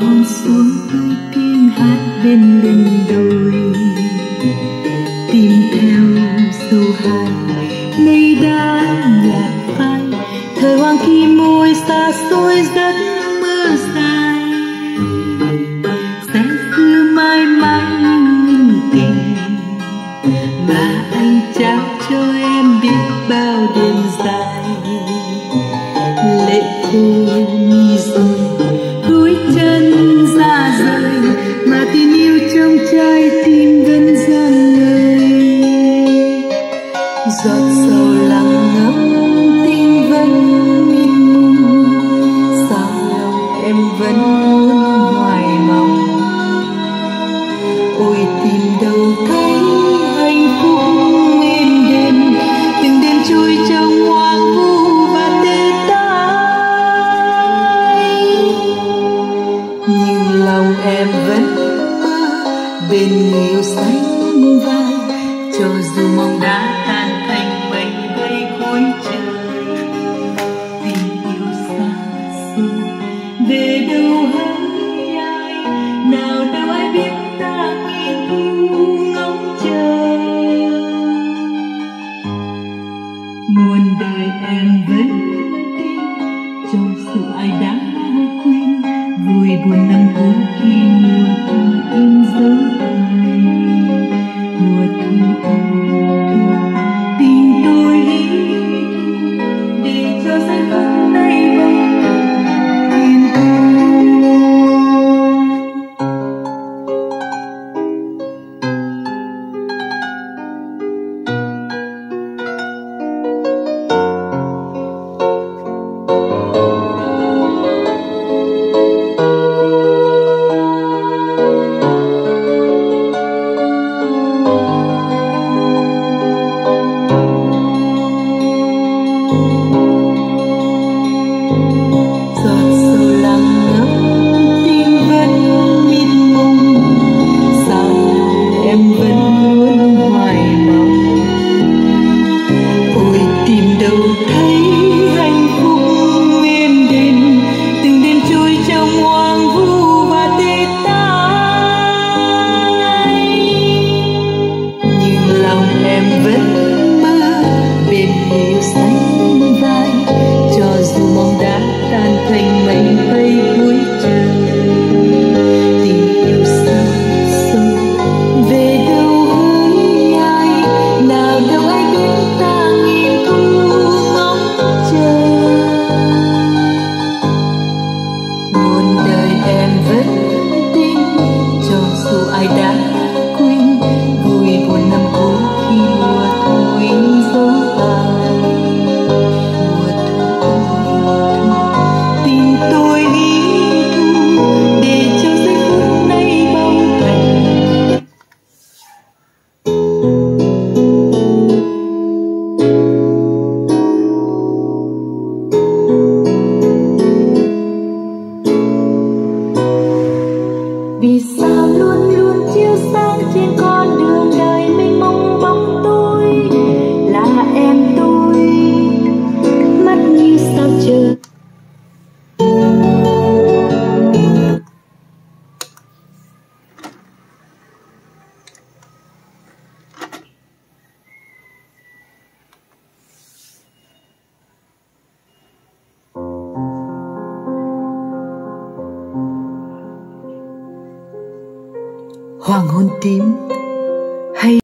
con xuống với tiếng hát bên lần đồi. Tìm theo sâu hai mây đã nhạt phai. Thời hoàng kim môi xa xôi giấc mơ dài. cho dù mong đã tan thành mây bay cuối trời, tình yêu xa xôi về đâu hỡi ai, nào đâu ai biết ta khi thu ngóng chờ. Muôn đời em vẫn tin trong sự ai đã quên, vui buồn năm cũ kia. vì sao luôn luôn chiếu sáng trên con đường đời mình mong. bao hoàng hôn tím. Hay